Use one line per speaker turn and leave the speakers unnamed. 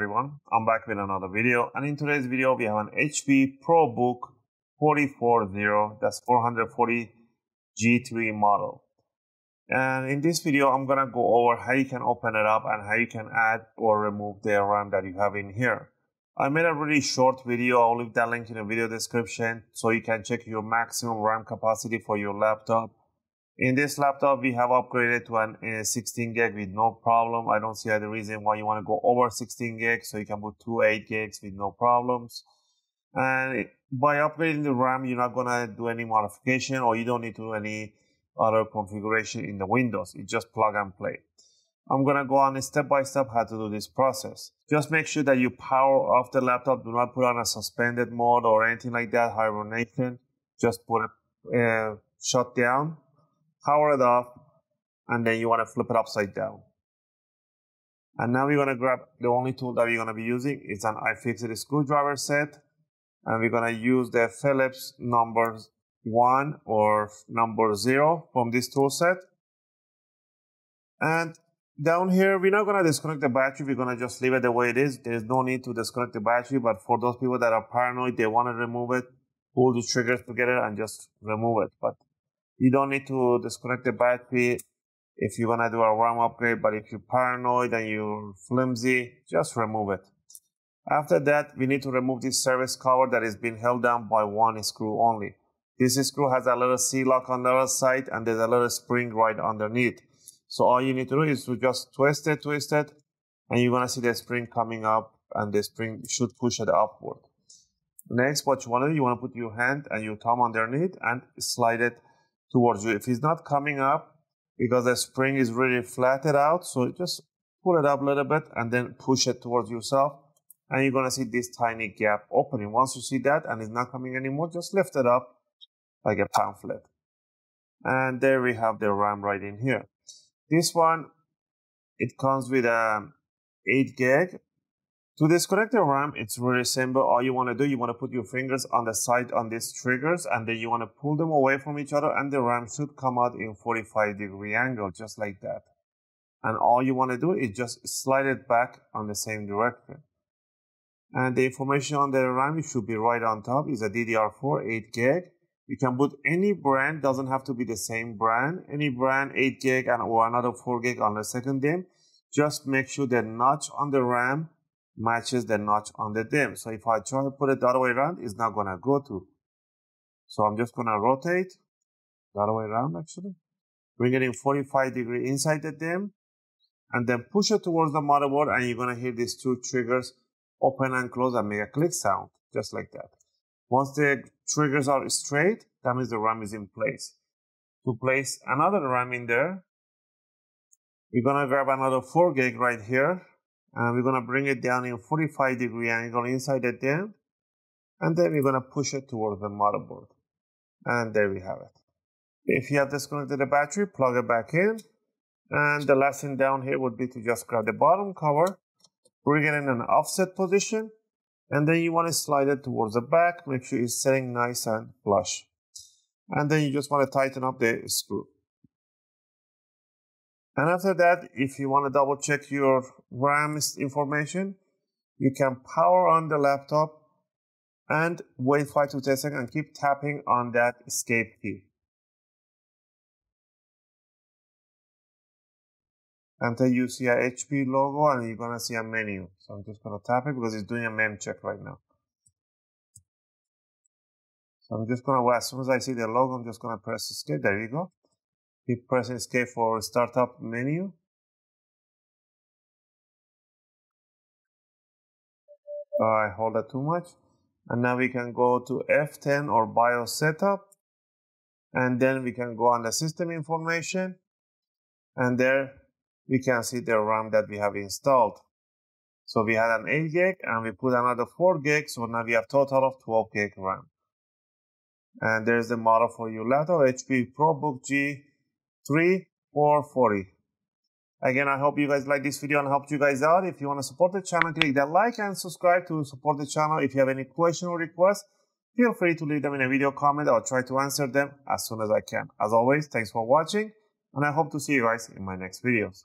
everyone, I'm back with another video and in today's video we have an HP ProBook 440, that's 440 G3 model. And in this video I'm gonna go over how you can open it up and how you can add or remove the RAM that you have in here. I made a really short video, I'll leave that link in the video description so you can check your maximum RAM capacity for your laptop in this laptop, we have upgraded to an uh, 16 gig with no problem. I don't see any reason why you want to go over 16 gigs, so you can put two 8 gigs with no problems. And by upgrading the RAM, you're not gonna do any modification, or you don't need to do any other configuration in the Windows. It's just plug and play. I'm gonna go on step by step how to do this process. Just make sure that you power off the laptop. Do not put on a suspended mode or anything like that, hibernation. Just put it uh, shut down power it off, and then you want to flip it upside down. And now we're going to grab the only tool that we're going to be using is an iFixit screwdriver set. And we're going to use the Phillips number 1 or number 0 from this tool set. And down here, we're not going to disconnect the battery. We're going to just leave it the way it is. There's no need to disconnect the battery. But for those people that are paranoid, they want to remove it, pull the triggers together and just remove it. But you don't need to disconnect the battery if you want to do a RAM upgrade, but if you're paranoid and you're flimsy, just remove it. After that, we need to remove this service cover that is being held down by one screw only. This screw has a little C-lock on the other side and there's a little spring right underneath. So all you need to do is to just twist it, twist it, and you're gonna see the spring coming up and the spring should push it upward. Next, what you wanna do, you wanna put your hand and your thumb underneath and slide it towards you. If it's not coming up because the spring is really flattened out, so just pull it up a little bit and then push it towards yourself and you're going to see this tiny gap opening. Once you see that and it's not coming anymore, just lift it up like a pamphlet. And there we have the RAM right in here. This one, it comes with a um, 8 gig to disconnect the RAM, it's really simple. All you want to do, you want to put your fingers on the side on these triggers and then you want to pull them away from each other and the RAM should come out in 45 degree angle, just like that. And all you want to do is just slide it back on the same direction. And the information on the RAM should be right on top is a DDR4 8 gig. You can put any brand, doesn't have to be the same brand, any brand 8 gig and or another 4 gig on the second DIMM. Just make sure the notch on the RAM matches the notch on the DIMM. So if I try to put it the other way around, it's not going to go to. So I'm just going to rotate the other way around actually. Bring it in 45 degree inside the DIMM and then push it towards the motherboard and you're going to hear these two triggers open and close and make a click sound just like that. Once the triggers are straight, that means the RAM is in place. To place another RAM in there, you're going to grab another 4 gig right here and we're going to bring it down in 45 degree angle inside the DIMM and then we're going to push it towards the motherboard and there we have it. If you have disconnected the battery plug it back in. And the last thing down here would be to just grab the bottom cover bring it in an offset position and then you want to slide it towards the back. Make sure it's sitting nice and flush. And then you just want to tighten up the screw and after that, if you want to double check your RAM information, you can power on the laptop and wait 5 to 10 seconds and keep tapping on that escape key. Until you see a HP logo and you're going to see a menu. So I'm just going to tap it because it's doing a mem check right now. So I'm just going to, as soon as I see the logo, I'm just going to press escape. There you go. Keep pressing escape for startup menu. I hold that too much. And now we can go to F10 or BIOS setup. And then we can go on the system information. And there we can see the RAM that we have installed. So we had an 8 gig and we put another 4 gig. So now we have total of 12 gig RAM. And there's the model for your laptop, HP ProBook G 3, 4, 40. Again, I hope you guys like this video and helped you guys out. If you want to support the channel, click that like and subscribe to support the channel. If you have any question or request, feel free to leave them in a video comment. I'll try to answer them as soon as I can. As always, thanks for watching and I hope to see you guys in my next videos.